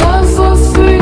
love for free.